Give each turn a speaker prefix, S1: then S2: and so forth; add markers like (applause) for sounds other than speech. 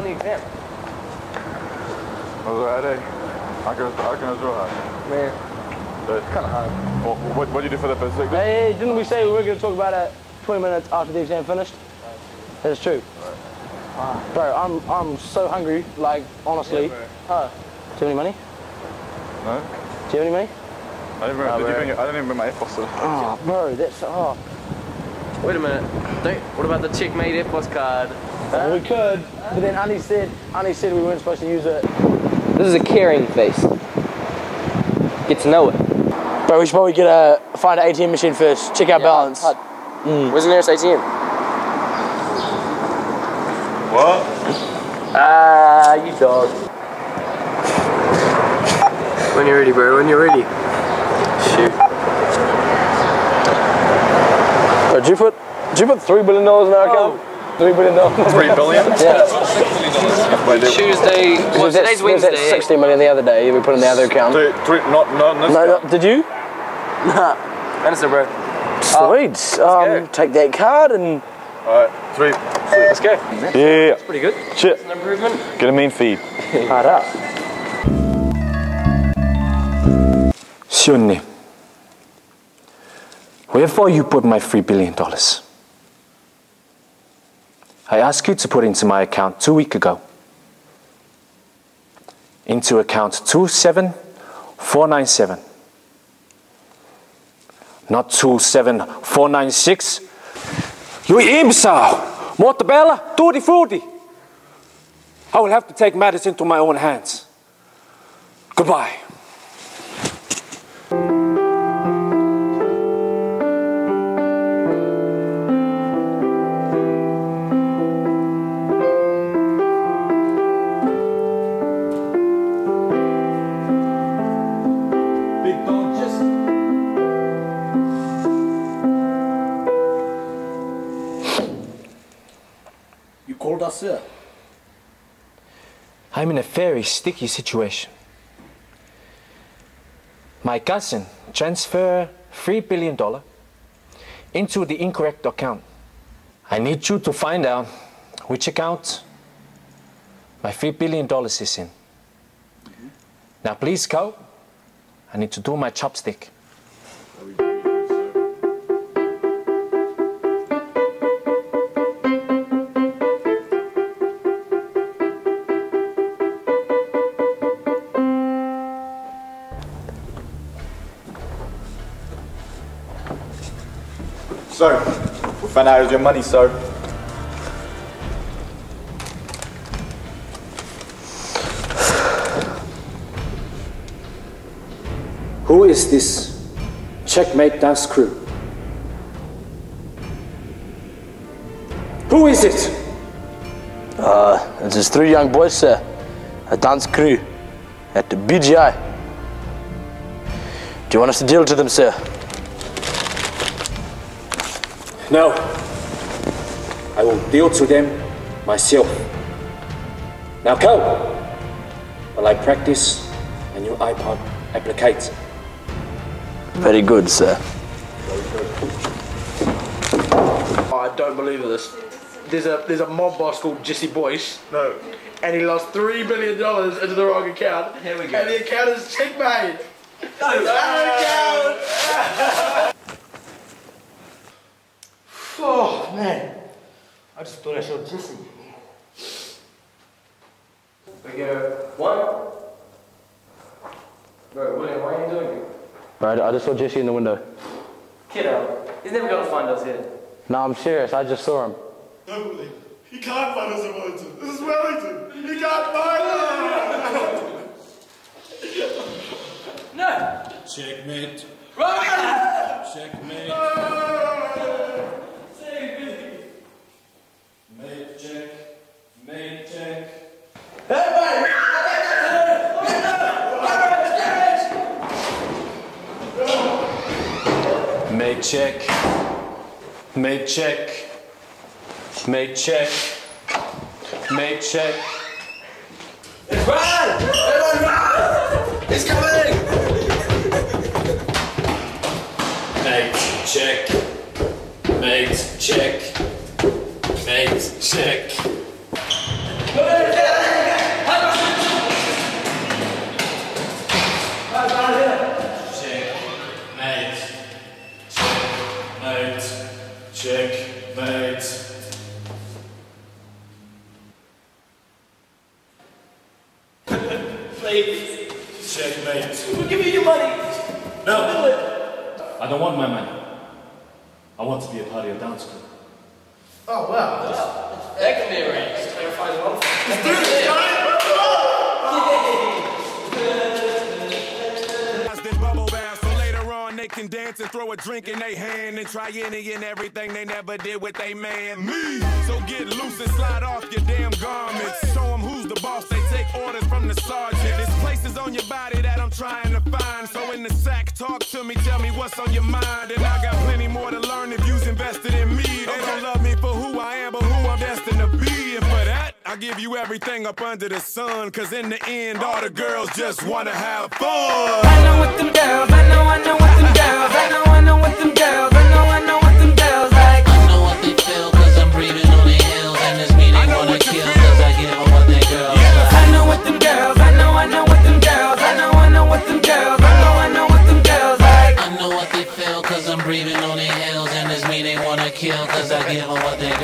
S1: on the exam?
S2: I was hey, I can, I can as well.
S1: Man,
S2: But,
S1: kind of hard.
S2: what, what, what did you do for the first exam?
S1: Hey, didn't we say we were going to talk about it 20 minutes after the exam finished? That's true. Ah, bro, I'm I'm so hungry. Like honestly. Huh? Do you have any money?
S2: No?
S1: Do you have any money?
S2: I didn't remember, did you bring it? I didn't even bring my F still.
S1: Oh, bro, that's oh.
S3: Wait a minute. Don't, what about the checkmate EFTPOS card?
S1: We could, but then Annie said Annie said we weren't supposed to use it.
S3: This is a caring face. Get to know it.
S1: Bro, we should probably get a find an ATM machine first. Check our balance.
S3: hard. Where's the nearest ATM?
S2: What?
S3: Ah, you dog. when you're ready, bro. When you're ready.
S1: Bro, did you put did you put three billion dollars in our account? Three billion dollars. (laughs)
S2: Three billion?
S1: Yeah.
S3: Tuesday. Well,
S1: Was that-
S3: today's
S1: was that
S3: Wednesday.
S1: 60 million the other day. We put in the other account.
S2: Three, three, not, not, not
S1: No, no, did you? Nah.
S3: Answer, bro.
S1: Sweet. um,
S3: go.
S1: take that card and
S2: Alright, three.
S3: Let's go.
S2: Yeah, That's
S3: Pretty good.
S2: shit.
S3: An improvement.
S2: Get a mean feed.
S1: hard up.
S4: Shunni, wherefore you put my three billion dollars? I asked you to put into my account two weeks ago. Into account 27497. Not 27496. You imbecile! Mortabella, tutti frutti! I will have to take matters into my own hands. Goodbye.
S5: Us, sir?
S4: I'm in a very sticky situation. My cousin transferred $3 billion into the incorrect account. I need you to find out which account my $3 billion is in. Now please go. I need to do my chopstick.
S2: So, we found out it was your money, sir.
S4: Who is this checkmate dance crew? Who is it?
S1: Uh, it's just three young boys, sir. A dance crew at the BGI. Do you want us to deal to them, sir?
S4: No. I will deal to them myself. Now go while I practice a new iPod applicate.
S1: Very good, sir.
S5: I don't believe this. There's a there's a mob boss called Jesse Boyce.
S2: No.
S5: And he lost three billion dollars into the wrong account. Here we go. And the account is checkmate. (laughs) Oh man. I just thought I saw Jesse.
S3: We go one. Bro, William, why are you doing it?
S1: Right, I just saw Jesse in the window.
S3: Kiddo, he's never gonna find us here.
S1: No, I'm serious. I just saw him.
S6: No, Willie. He can't find us in Wellington. This is Wellington. He can't find us.
S3: No!
S6: Checkmate. Checkmate. Mate check. Mate
S4: Make check. Make check. Make check. Make check.
S3: Please.
S4: Checkmate.
S3: We'll give you your money.
S4: No. I don't want my money. I want to be a part of your dance crew.
S3: Oh, wow. That can be arranged. Clarifies a lot
S7: they dance and throw a drink in their hand and try any and everything they never did with they man. Me! So get loose and slide off your damn garments. Show them who's the boss, they take orders from the sergeant. There's places on your body that I'm trying to find. So in the sack, talk to me, tell me what's on your mind. And I got plenty more to learn if you's invested in me. They don't love me for who I am, but who I'm destined to be. And for that, I give you everything up under the sun. Cause in the end, all the girls just wanna have fun.
S8: I know what them girls, I know,
S9: feeling of they